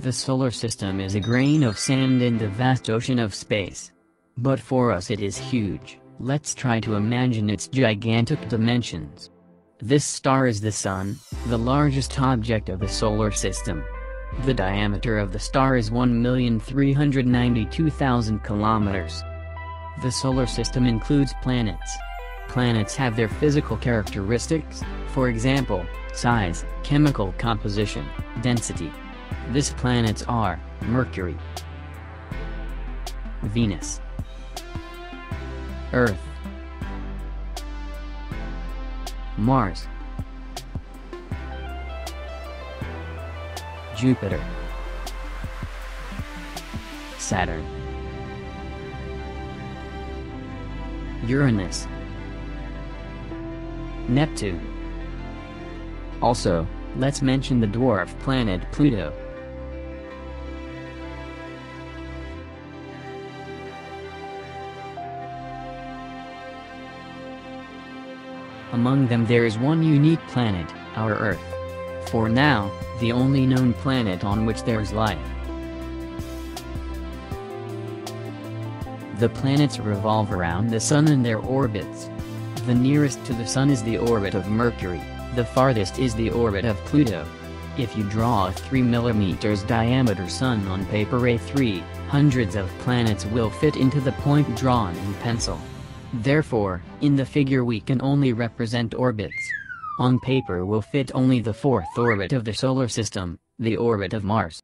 The solar system is a grain of sand in the vast ocean of space. But for us it is huge, let's try to imagine its gigantic dimensions. This star is the Sun, the largest object of the solar system. The diameter of the star is 1,392,000 kilometers. The solar system includes planets. Planets have their physical characteristics, for example, size, chemical composition, density. These planets are, Mercury, Venus, Earth, Mars, Jupiter, Saturn, Uranus, Neptune. Also, let's mention the dwarf planet Pluto. Among them there is one unique planet, our Earth. For now, the only known planet on which there is life. The planets revolve around the Sun in their orbits. The nearest to the Sun is the orbit of Mercury, the farthest is the orbit of Pluto. If you draw a 3 mm diameter Sun on paper A3, hundreds of planets will fit into the point drawn in pencil. Therefore, in the figure we can only represent orbits. On paper will fit only the fourth orbit of the solar system, the orbit of Mars.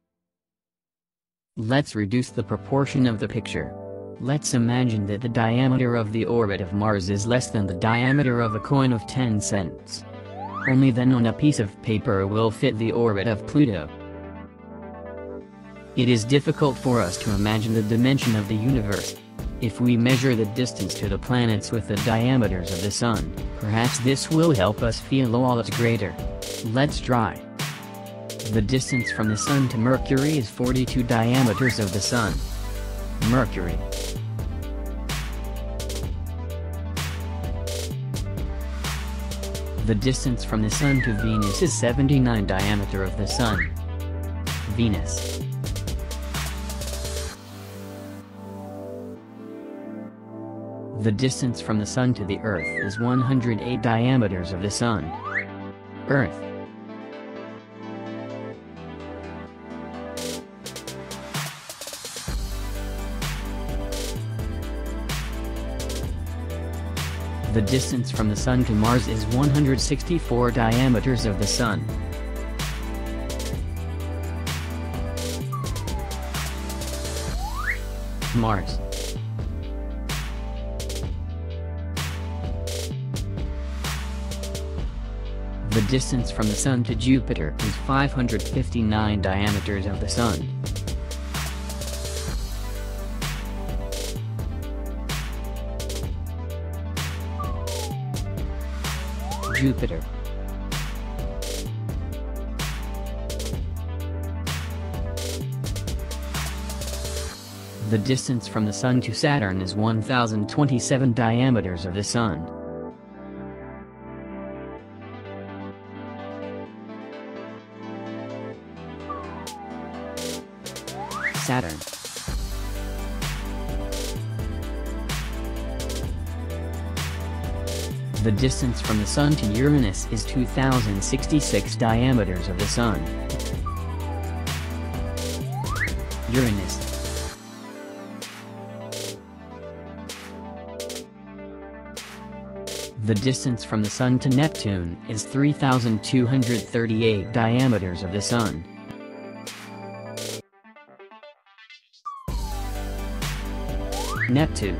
Let's reduce the proportion of the picture. Let's imagine that the diameter of the orbit of Mars is less than the diameter of a coin of 10 cents. Only then on a piece of paper will fit the orbit of Pluto. It is difficult for us to imagine the dimension of the universe. If we measure the distance to the planets with the diameters of the Sun, perhaps this will help us feel all it's greater. Let's try. The distance from the Sun to Mercury is 42 diameters of the Sun. Mercury. The distance from the Sun to Venus is 79 diameter of the Sun. Venus. The distance from the Sun to the Earth is 108 diameters of the Sun. Earth. The distance from the Sun to Mars is 164 diameters of the Sun. Mars. The distance from the Sun to Jupiter is 559 diameters of the Sun. Jupiter. The distance from the Sun to Saturn is 1027 diameters of the Sun. Saturn. The distance from the Sun to Uranus is 2066 diameters of the Sun. Uranus. The distance from the Sun to Neptune is 3,238 diameters of the Sun. Neptune.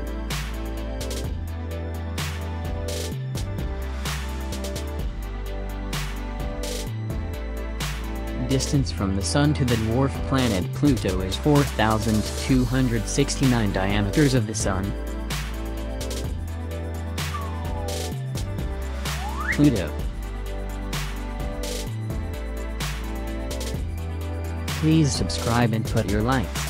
Distance from the Sun to the dwarf planet Pluto is 4,269 diameters of the Sun. Pluto. Please subscribe and put your likes.